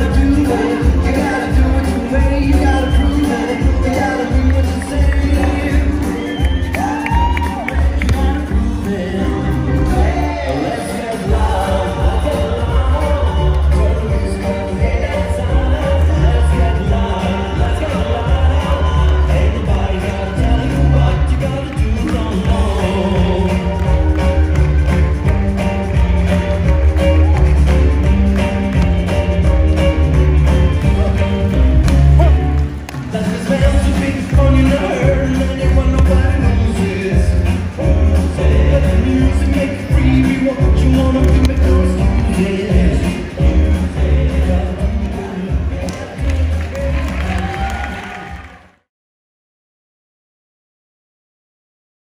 gotta do it. Sounds of being on your nerves